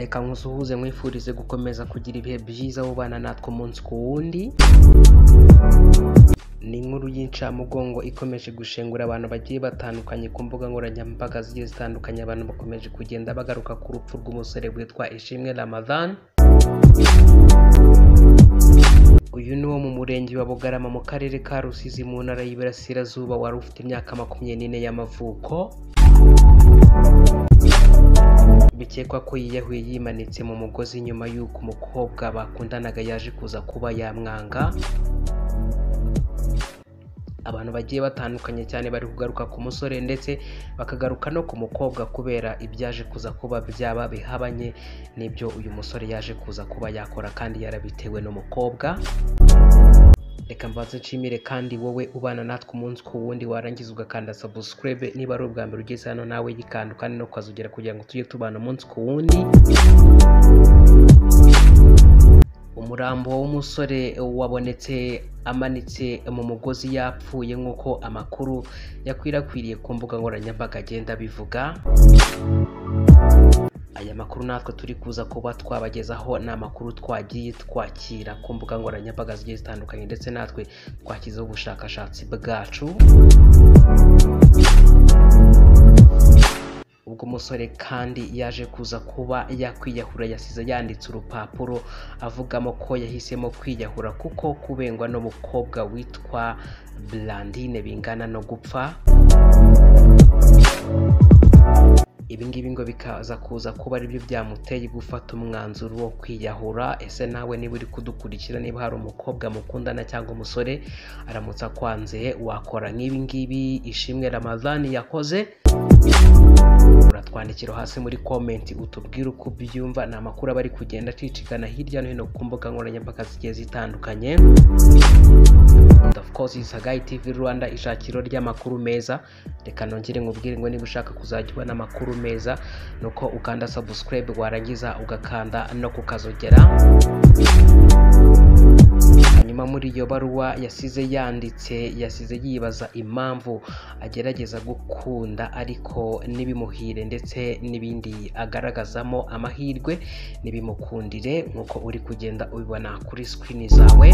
reka nkusuhuze nkwifurize gukomeza kugira ibihe byiza ubana natwe umunsi ku wundi. Ni inkuru y'incamugongo ikomeje gushengura abantu bagiye batandukanye ku mbuga nkoranyambaga zigiye zitandukanye. Abantu bakomeje kugenda bagaruka ku rupfu rw'umusore witwa ishimwe ramadhan uyu ni wo mu murenge wa bugarama mu karere ka rusizi mu ntara y'iburasirazuba wari ufite imyaka makumyabiri n'ine y'amavuko. Bikekwa ko yiyahuye yimanitse mu mugozi nyuma y'uko umukobwa bakundanaga yaje kuza kuba yamwanga. Abantu bagiye batandukanye cyane bari kugaruka ku musore ndetse bakagaruka no ku mukobwa kubera ibyaje kuza kuba byaba bihabanye n'ibyo uyu musore yaje kuza kuba yakora kandi yarabitewe n'umukobwa. Reka mbanze nshimire kandi wowe ubana natwe umunsi ku wundi warangiza ugakanda subscribe. Niba ari ubwa mbere ugeze hano nawe yikanda kandi no ukazugera kugira ngo tujye tubana umunsi ku wundi. Umurambo w'umusore wabonetse amanitse mu mugozi yapfuye nk'uko amakuru yakwirakwiriye ku mbuga nkoranyambaga agenda abivuga. Aya makuru natwe turi kuza kuba twabagezaho ni amakuru twagiye twakira ku mbuga nkoranyambaga zigiye zitandukanye ndetse natwe twashyizeho ubushakashatsi bwacu. Ubwo umusore kandi yaje kuza kuba yakwiyahura yasize yanditse urupapuro avugamo ko yahisemo kwiyahura kuko kubengwa n'umukobwa witwa Blandine bingana no gupfa. Ibi ngibi ngo bikaza kuza kuba ari byo byamuteye gufata umwanzuro wo kwiyahura ese nawe niba uri kudukurikira niba hari umukobwa mukundana cyangwa umusore aramutse akwanze wakora nk'ibi ngibi ishimwe ramadhani yakoze. Uratwandikira hasi muri komenti utubwire uko ubyumva. Ni amakuru aba ari kugenda acicikana hirya no hino ku mbuga nkoranyambaga zigiye zitandukanye. And of course is TV Rwanda ishakiro ry'amakuru meza. Reka nongere nkubwire ngo niba ushaka kuzajya ubona amakuru meza nuko ukanda subscribe warangiza ugakanda no kukazogera. Hanyuma muri iyo baruwa yasize yanditse yasize yibaza impamvu agerageza gukunda ariko n'ibimuhire ndetse n'ibindi agaragazamo amahirwe n'ibimukundire nk'uko uri kugenda ubibona kuri screen zawe.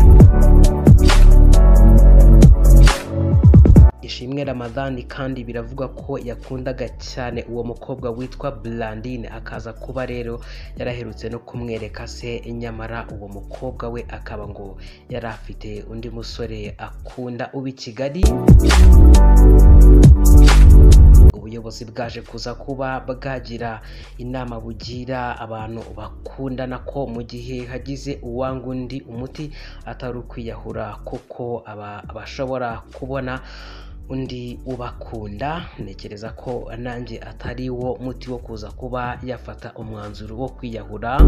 Ishimwe ramadhani kandi biravugwa ko yakundaga cyane uwo mukobwa witwa Blandine akaza kuba rero yaraherutse no kumwereka se nyamara uwo mukobwa we akaba ngo yari afite undi musore akunda uba i Kigali. Ubuyobozi bwaje kuza kuba bwagira inama bugira abantu bakundana ko mu gihe hagize uwanga undi umuti atari ukwiyahura kuko aba bashobora kubona undi ubakunda ntekereza ko nanjye atari wo muti wo kuza kuba yafata umwanzuro wo kwiyahura.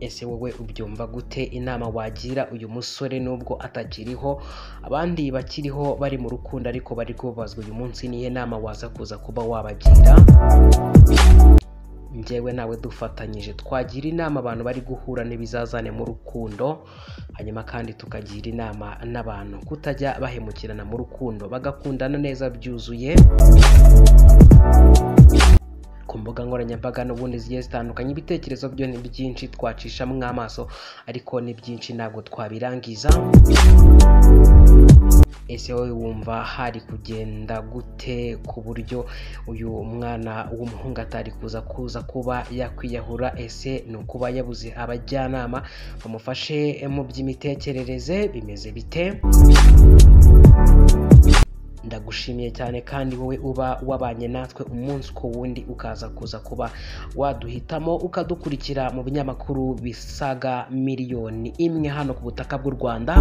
Ese wowe ubyumva gute inama wagira uyu musore nubwo atakiriho abandi bakiriho bari mu rukundo ariko bari kubabazwa uyu munsi niyo nama waza kuza kuba wabagira. Njyewe nawe dufatanyije. Twagira inama abantu bari guhura n'ibizazane mu rukundo hanyuma kandi tukagira inama n'abantu. Kutajya bahemukirana mu rukundo bagakundana neza byuzuye. Ku mbuga nkoranyambaga n'ubundi zigiye zitandukanye ibitekerezo byo ni byinshi twacishamo amaso ariko ni byinshi ntabwo twabirangiza. Ese wowe wumva hari kugenda gute ku buryo uyu mwana w'umuhungu atari kuza kuza kuba yakwiyahura? Ese ni ukuba yabuze abajyanama? Bamufashe mu by'imitekerereze bimeze bite? Ndagushimiye cyane kandi wowe uba wabanye natwe umunsi ku wundi ukaza kuza kuba waduhitamo ukadukurikira mu binyamakuru bisaga miliyoni imwe hano ku butaka bw'u rwanda.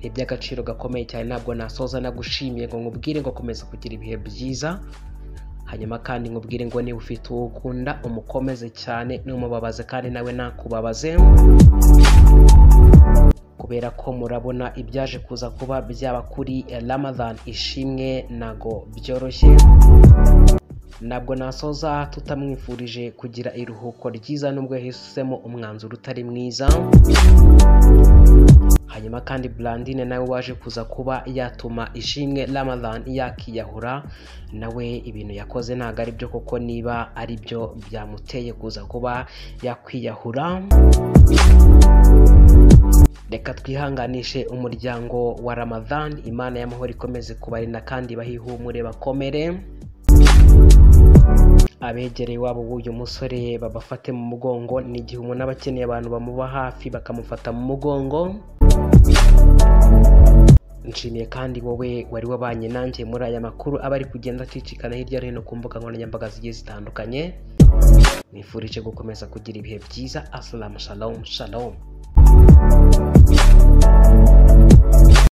Ni iby'agaciro gakomeye cyane ntabwo nasoza nagushimiye ngo nkubwire ngo komeza kugira ibihe byiza hanyuma kandi nkubwire ngo niba ufite uwo ukunda umukomeze cyane n'umubabaze kandi nawe nakubabaze. Kubera ko murabona ibyaje kuza kuba byaba kuri Ramadan ishimwe ntago byoroshye. Ntabwo nasoza tutamwifurije kugira iruhuko ryiza nubwo yahisemo umwanzuro utari mwiza. Hanyuma kandi Blandine nawe waje kuza kuba yatuma ishimwe Ramadan yakiyahura nawe ibintu yakoze ntabwo ari byo koko niba ari byo byamuteye kuza kuba yakwiyahura. Reka twihanganishe umuryango wa Ramadan imana y'amahoro ikomeze kubarinda kandi bahihumure bakomere. Abegereye iwabo w'uyu musore babafate mu mugongo ni igihe umuntu aba akeneye abantu bamuba hafi bakamufata mu mugongo. Nshimiye kandi wowe wari wabanye nanjye muri aya makuru aba ari kugenda acicikana hirya no hino ku mbuga nkoranyambaga zigiye zitandukanye. Nifurije gukomeza kugira ibihe byiza. Asalamu shalom shalom. Yeah.